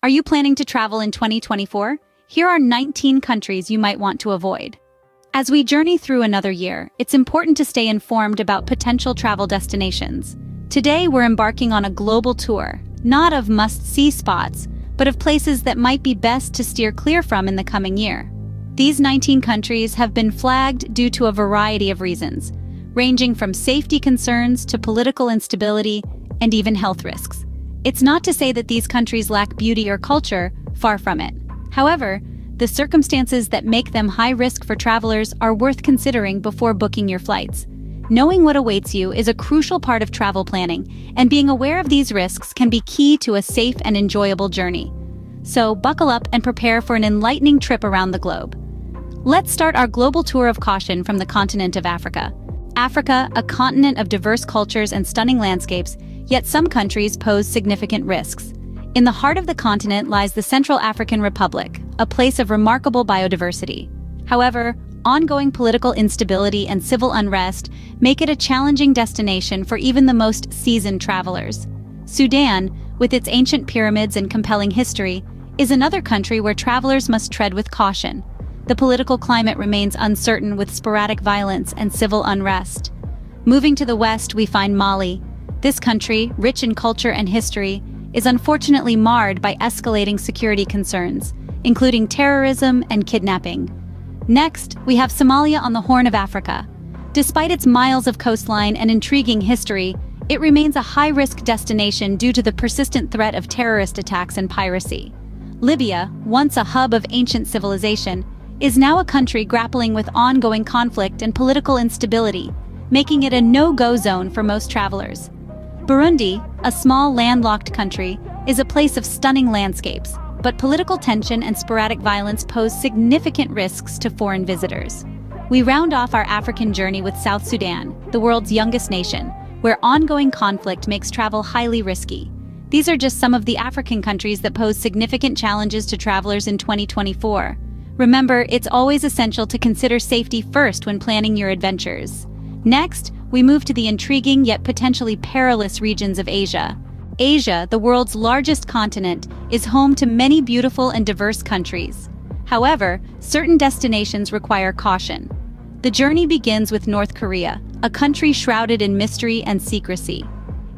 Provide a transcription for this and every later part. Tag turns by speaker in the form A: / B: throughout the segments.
A: Are you planning to travel in 2024? Here are 19 countries you might want to avoid. As we journey through another year, it's important to stay informed about potential travel destinations. Today, we're embarking on a global tour, not of must-see spots, but of places that might be best to steer clear from in the coming year. These 19 countries have been flagged due to a variety of reasons, ranging from safety concerns to political instability and even health risks. It's not to say that these countries lack beauty or culture, far from it. However, the circumstances that make them high risk for travelers are worth considering before booking your flights. Knowing what awaits you is a crucial part of travel planning, and being aware of these risks can be key to a safe and enjoyable journey. So buckle up and prepare for an enlightening trip around the globe. Let's start our global tour of caution from the continent of Africa. Africa, a continent of diverse cultures and stunning landscapes, yet some countries pose significant risks. In the heart of the continent lies the Central African Republic, a place of remarkable biodiversity. However, ongoing political instability and civil unrest make it a challenging destination for even the most seasoned travelers. Sudan, with its ancient pyramids and compelling history, is another country where travelers must tread with caution the political climate remains uncertain with sporadic violence and civil unrest. Moving to the west, we find Mali. This country, rich in culture and history, is unfortunately marred by escalating security concerns, including terrorism and kidnapping. Next, we have Somalia on the Horn of Africa. Despite its miles of coastline and intriguing history, it remains a high-risk destination due to the persistent threat of terrorist attacks and piracy. Libya, once a hub of ancient civilization, is now a country grappling with ongoing conflict and political instability, making it a no-go zone for most travelers. Burundi, a small landlocked country, is a place of stunning landscapes, but political tension and sporadic violence pose significant risks to foreign visitors. We round off our African journey with South Sudan, the world's youngest nation, where ongoing conflict makes travel highly risky. These are just some of the African countries that pose significant challenges to travelers in 2024. Remember, it's always essential to consider safety first when planning your adventures. Next, we move to the intriguing yet potentially perilous regions of Asia. Asia, the world's largest continent, is home to many beautiful and diverse countries. However, certain destinations require caution. The journey begins with North Korea, a country shrouded in mystery and secrecy.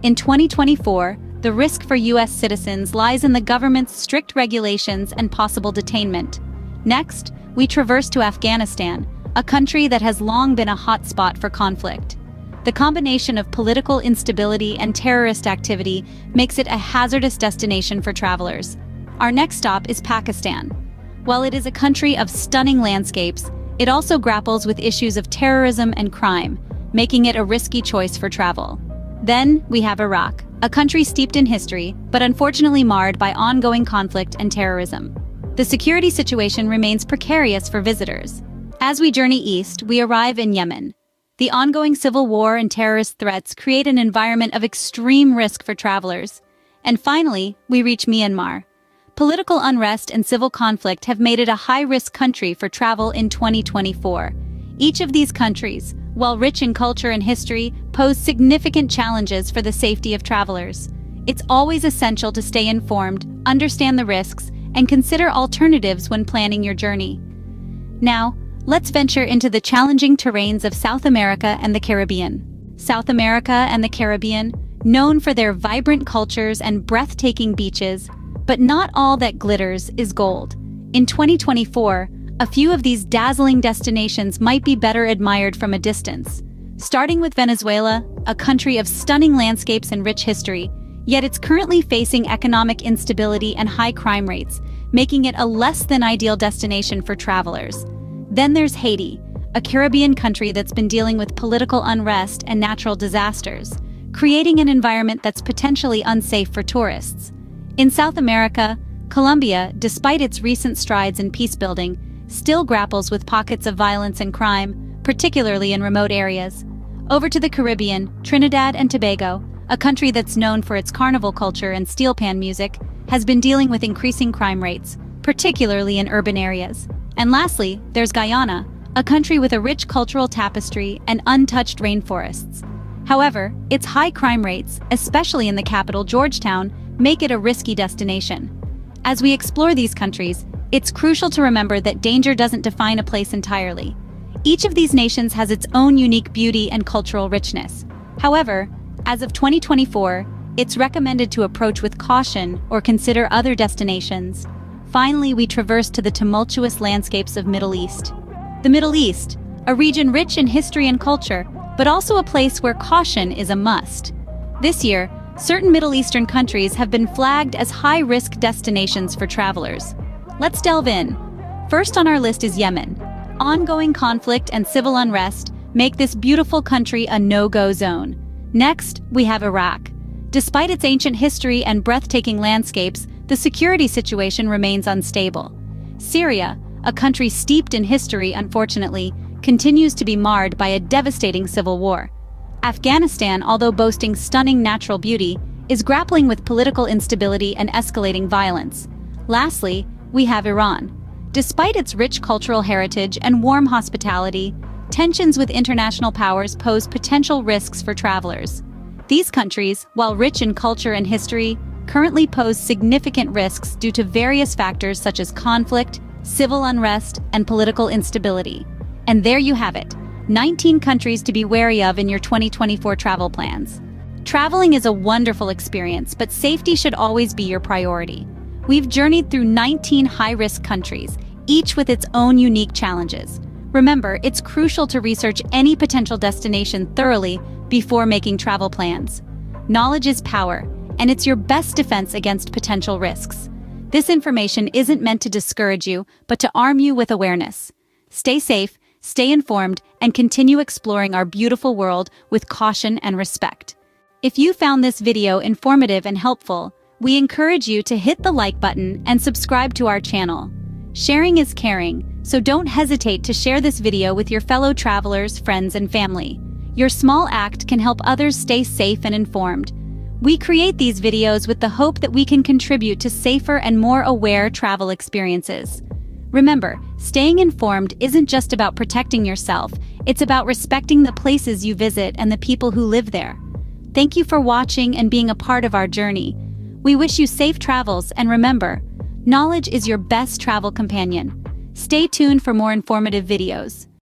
A: In 2024, the risk for U.S. citizens lies in the government's strict regulations and possible detainment. Next, we traverse to Afghanistan, a country that has long been a hotspot for conflict. The combination of political instability and terrorist activity makes it a hazardous destination for travelers. Our next stop is Pakistan. While it is a country of stunning landscapes, it also grapples with issues of terrorism and crime, making it a risky choice for travel. Then we have Iraq, a country steeped in history, but unfortunately marred by ongoing conflict and terrorism. The security situation remains precarious for visitors. As we journey east, we arrive in Yemen. The ongoing civil war and terrorist threats create an environment of extreme risk for travelers. And finally, we reach Myanmar. Political unrest and civil conflict have made it a high-risk country for travel in 2024. Each of these countries, while rich in culture and history, pose significant challenges for the safety of travelers. It's always essential to stay informed, understand the risks, and consider alternatives when planning your journey. Now, let's venture into the challenging terrains of South America and the Caribbean. South America and the Caribbean, known for their vibrant cultures and breathtaking beaches, but not all that glitters is gold. In 2024, a few of these dazzling destinations might be better admired from a distance. Starting with Venezuela, a country of stunning landscapes and rich history, Yet it's currently facing economic instability and high crime rates, making it a less than ideal destination for travelers. Then there's Haiti, a Caribbean country that's been dealing with political unrest and natural disasters, creating an environment that's potentially unsafe for tourists. In South America, Colombia, despite its recent strides in peacebuilding, still grapples with pockets of violence and crime, particularly in remote areas. Over to the Caribbean, Trinidad and Tobago, a country that's known for its carnival culture and steel pan music, has been dealing with increasing crime rates, particularly in urban areas. And lastly, there's Guyana, a country with a rich cultural tapestry and untouched rainforests. However, its high crime rates, especially in the capital Georgetown, make it a risky destination. As we explore these countries, it's crucial to remember that danger doesn't define a place entirely. Each of these nations has its own unique beauty and cultural richness. However, as of 2024, it's recommended to approach with caution or consider other destinations. Finally, we traverse to the tumultuous landscapes of Middle East. The Middle East, a region rich in history and culture, but also a place where caution is a must. This year, certain Middle Eastern countries have been flagged as high-risk destinations for travelers. Let's delve in. First on our list is Yemen. Ongoing conflict and civil unrest make this beautiful country a no-go zone. Next, we have Iraq. Despite its ancient history and breathtaking landscapes, the security situation remains unstable. Syria, a country steeped in history, unfortunately, continues to be marred by a devastating civil war. Afghanistan, although boasting stunning natural beauty, is grappling with political instability and escalating violence. Lastly, we have Iran. Despite its rich cultural heritage and warm hospitality, tensions with international powers pose potential risks for travelers. These countries, while rich in culture and history, currently pose significant risks due to various factors such as conflict, civil unrest, and political instability. And there you have it, 19 countries to be wary of in your 2024 travel plans. Traveling is a wonderful experience, but safety should always be your priority. We've journeyed through 19 high-risk countries, each with its own unique challenges. Remember, it's crucial to research any potential destination thoroughly before making travel plans. Knowledge is power, and it's your best defense against potential risks. This information isn't meant to discourage you, but to arm you with awareness. Stay safe, stay informed, and continue exploring our beautiful world with caution and respect. If you found this video informative and helpful, we encourage you to hit the like button and subscribe to our channel. Sharing is caring, so don't hesitate to share this video with your fellow travelers, friends, and family. Your small act can help others stay safe and informed. We create these videos with the hope that we can contribute to safer and more aware travel experiences. Remember, staying informed isn't just about protecting yourself, it's about respecting the places you visit and the people who live there. Thank you for watching and being a part of our journey. We wish you safe travels and remember, knowledge is your best travel companion. Stay tuned for more informative videos.